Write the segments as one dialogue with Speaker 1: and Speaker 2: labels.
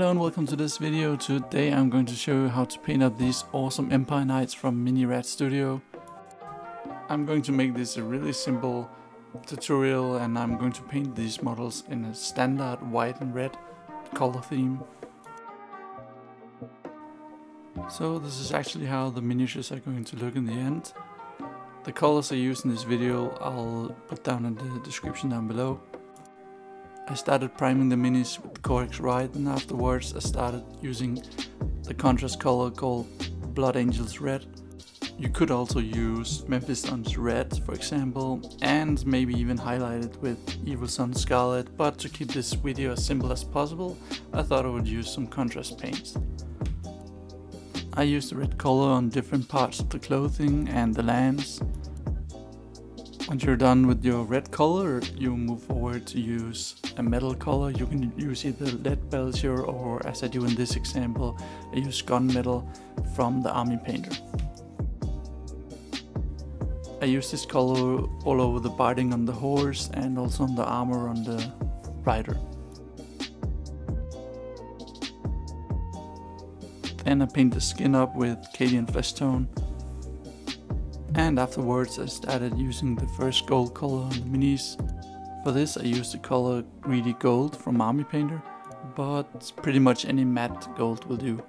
Speaker 1: welcome to this video. Today I'm going to show you how to paint up these awesome Empire Knights from Mini Rat Studio. I'm going to make this a really simple tutorial and I'm going to paint these models in a standard white and red color theme. So this is actually how the miniatures are going to look in the end. The colors I use in this video I'll put down in the description down below. I started priming the minis with Corax White and afterwards I started using the contrast color called Blood Angels Red. You could also use Mephiston Red for example and maybe even highlight it with Evil Sunz Scarlet but to keep this video as simple as possible I thought I would use some contrast paints. I used the red color on different parts of the clothing and the lands once you're done with your red color, you move forward to use a metal color. You can use either Leadbelcher or as I do in this example, I use gunmetal from the army painter. I use this color all over the barding on the horse and also on the armor on the rider. Then I paint the skin up with Cadian Fleshtone and afterwards I started using the first gold color on the minis. For this I used the color Greedy Gold from Army Painter, but pretty much any matte gold will do.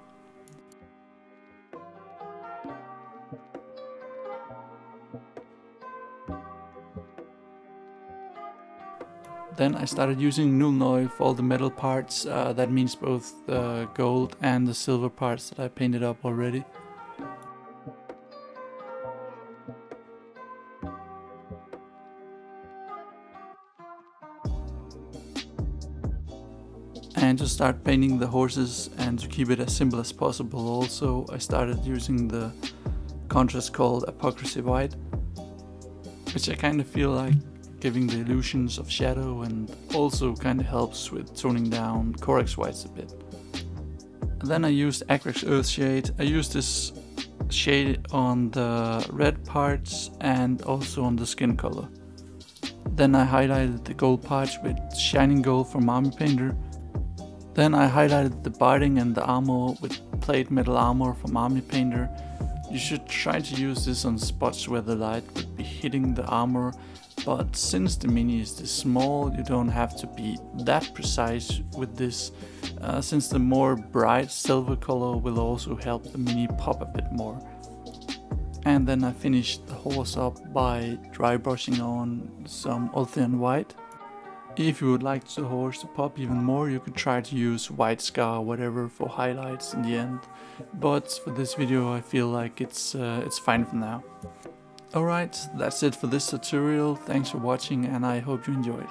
Speaker 1: Then I started using Nuln Oil for all the metal parts, uh, that means both the gold and the silver parts that I painted up already. And to start painting the horses and to keep it as simple as possible also I started using the contrast called Apothecary White which I kind of feel like giving the illusions of shadow and also kind of helps with toning down Corax Whites a bit. And then I used Agrax Earthshade. I used this shade on the red parts and also on the skin color. Then I highlighted the gold parts with Shining Gold from Army Painter then I highlighted the barding and the armor with plate metal armor from Army Painter. You should try to use this on spots where the light would be hitting the armor, but since the mini is this small, you don't have to be that precise with this, uh, since the more bright silver color will also help the mini pop a bit more. And then I finished the horse up by dry brushing on some Ulthuan white. If you would like the horse to pop even more, you could try to use white scar whatever for highlights in the end. But for this video I feel like it's, uh, it's fine for now. Alright, that's it for this tutorial, thanks for watching and I hope you enjoyed.